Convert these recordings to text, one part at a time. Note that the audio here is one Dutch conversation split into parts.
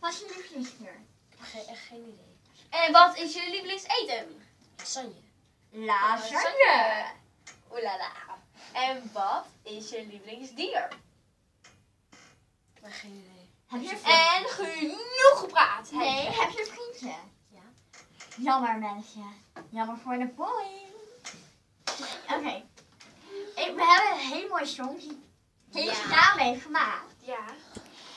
Wat is je lievelingskleur? Ik heb geen, echt geen idee. En wat is je lievelingseten? Lasagne. Lasagne. Oelala. En wat is je lievelingsdier? Ik heb geen idee. Heb je een En genoeg gepraat. Nee, heb je een vriendje? Ja. Jammer mensen. Jammer voor de boy. Oké. Ik- We hebben een hele mooie song die Ja. heeft gemaakt. Ja.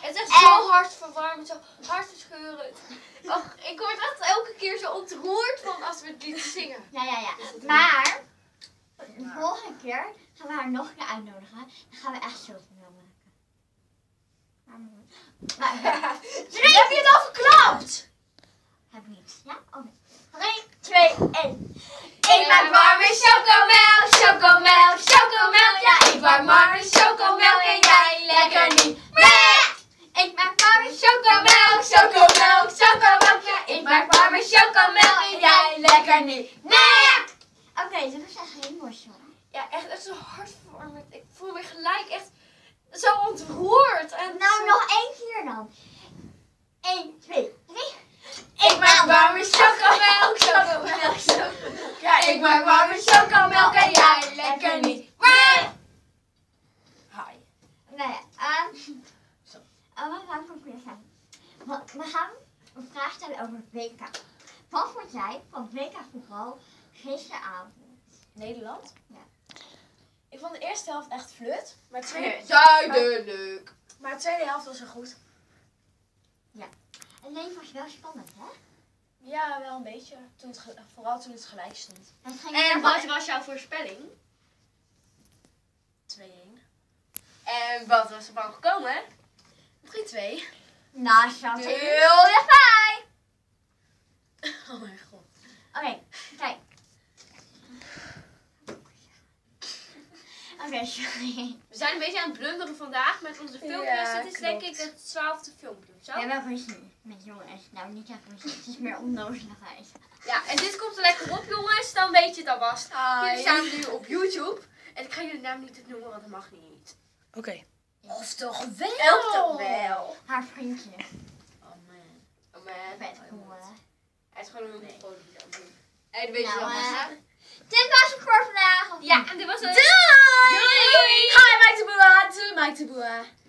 Het is echt En- zo hartverwarmend, zo hartverscheurend. Oh, ik word echt elke keer zo ontroerd van als we het lied zingen. Ja, ja, ja. Maar de volgende keer gaan we haar nog een keer uitnodigen. Dan gaan we echt zo veel maken. Maar, heb je het al verklapt? heb ik niet. Ja? Oké. 3, 2, 1. Ik maak warme chocomel, chocomel, chocomel. Ja, ik maak warme chocomel en jij lekker niet. Meh! Ik maak warme Chocomel, chocomel, chocomel. Ja, ik maak warme chocomel en jij lekker niet. Nee! Oké, dit is echt mooie song. Ja, echt, echt zo hartverwarmend. Ik voel me gelijk echt zo ontroerd. En Nou, zo- nog één keer dan. 1, 2, 3. Ik maak warme chocomel. Ja, ik maak warme chocomel en jij lekker niet. Meh! Hi. Nou ja, ehm. Oh, we gaan het gaan. We gaan een vraag stellen over het WK. Wat vond jij van het WK voetbal gisteravond? Nederland? Ja. Ik vond de eerste helft echt flut. Maar de tweede, Zuidelijk. maar de tweede helft was er goed. Het leven was wel spannend, hè? Ja, wel een beetje. Toen het ge- vooral toen het gelijk stond. Het En wat was jouw voorspelling? 2-1. En wat was er van gekomen? 3-2. Nou, Dus- heel We zijn een beetje aan het blunderen vandaag met onze filmpjes. Ja, Dit is denk ik het twaalfde filmpje of zo. Jij bent ruzie met jongens. Nou, niet echt. Het is meer onnozeligheid. Ja, en dit komt er lekker op jongens. Dan weet je het alvast. Hi. Jullie staan nu op YouTube. En ik ga jullie naam niet noemen, want dat mag niet. Oké. Of toch wel? Of toch wel? Haar vriendje. Oh man. Oh man. Vet cool, hè? Hij is gewoon een nee. dat weet je Nou, wel. hè? Dit was het voor vandaag. Ja, en dit was het. bye to